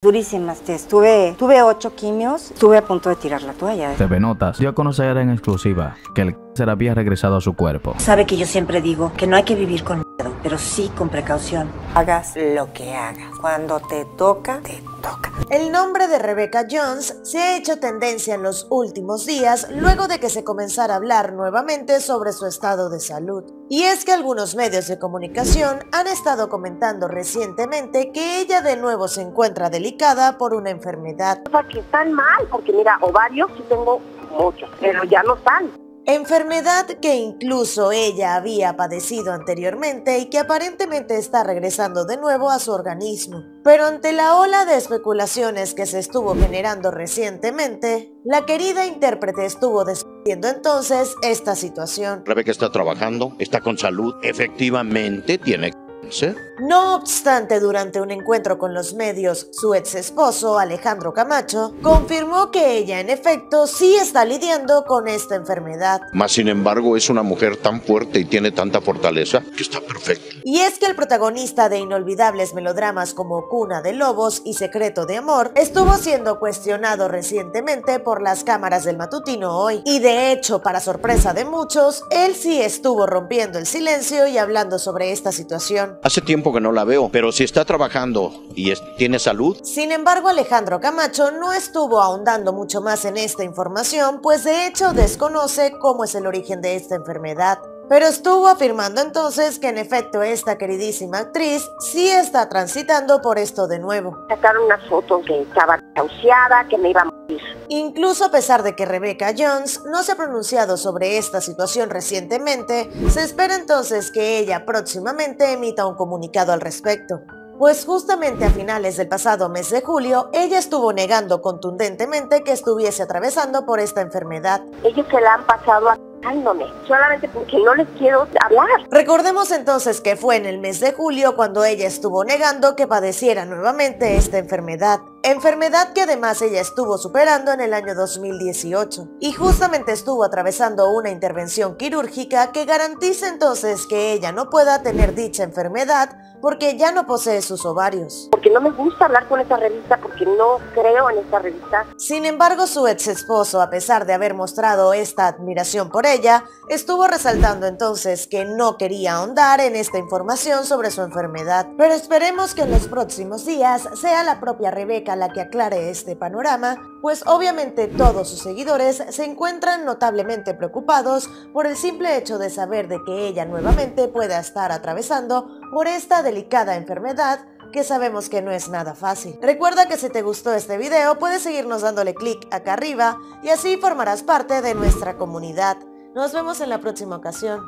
Durísimas, te estuve, tuve ocho quimios, estuve a punto de tirar la toalla. TV Notas dio a conocer en exclusiva que el cáncer había regresado a su cuerpo. Sabe que yo siempre digo que no hay que vivir con miedo, pero sí con precaución. Hagas lo que hagas. Cuando te toca, te toca. El nombre de Rebecca Jones se ha hecho tendencia en los últimos días luego de que se comenzara a hablar nuevamente sobre su estado de salud. Y es que algunos medios de comunicación han estado comentando recientemente que ella de nuevo se encuentra delicada por una enfermedad. O sea, que están mal, porque mira, ovarios sí tengo muchos, pero ya no están. Enfermedad que incluso ella había padecido anteriormente y que aparentemente está regresando de nuevo a su organismo. Pero ante la ola de especulaciones que se estuvo generando recientemente, la querida intérprete estuvo descubriendo entonces esta situación. Rebeca está trabajando, está con salud, efectivamente tiene no obstante, durante un encuentro con los medios, su ex esposo, Alejandro Camacho, confirmó que ella en efecto sí está lidiando con esta enfermedad. Más sin embargo, es una mujer tan fuerte y tiene tanta fortaleza que está perfecta. Y es que el protagonista de inolvidables melodramas como Cuna de Lobos y Secreto de Amor estuvo siendo cuestionado recientemente por las cámaras del matutino hoy. Y de hecho, para sorpresa de muchos, él sí estuvo rompiendo el silencio y hablando sobre esta situación. Hace tiempo que no la veo, pero si está trabajando y tiene salud. Sin embargo, Alejandro Camacho no estuvo ahondando mucho más en esta información, pues de hecho desconoce cómo es el origen de esta enfermedad. Pero estuvo afirmando entonces que en efecto esta queridísima actriz sí está transitando por esto de nuevo. Sacaron unas fotos que estaba desahuciada, que me iba a morir. Incluso a pesar de que Rebecca Jones no se ha pronunciado sobre esta situación recientemente, se espera entonces que ella próximamente emita un comunicado al respecto. Pues justamente a finales del pasado mes de julio, ella estuvo negando contundentemente que estuviese atravesando por esta enfermedad. Ellos se la han pasado a solamente porque no les quiero hablar. Recordemos entonces que fue en el mes de julio cuando ella estuvo negando que padeciera nuevamente esta enfermedad. Enfermedad que además ella estuvo superando en el año 2018 y justamente estuvo atravesando una intervención quirúrgica que garantiza entonces que ella no pueda tener dicha enfermedad porque ya no posee sus ovarios. Porque no me gusta hablar con esta revista, porque no creo en esta revista. Sin embargo, su ex esposo, a pesar de haber mostrado esta admiración por ella, estuvo resaltando entonces que no quería ahondar en esta información sobre su enfermedad. Pero esperemos que en los próximos días sea la propia Rebeca la que aclare este panorama, pues obviamente todos sus seguidores se encuentran notablemente preocupados por el simple hecho de saber de que ella nuevamente pueda estar atravesando por esta delicada enfermedad que sabemos que no es nada fácil. Recuerda que si te gustó este video puedes seguirnos dándole clic acá arriba y así formarás parte de nuestra comunidad. Nos vemos en la próxima ocasión.